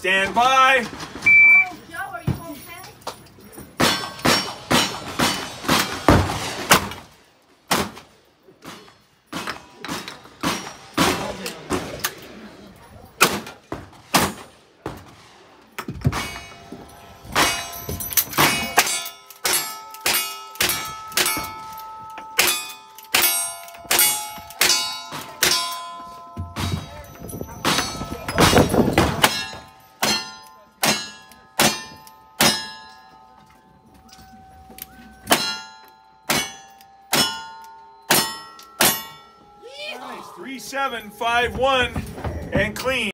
Stand by. Three, seven, five, one, and clean.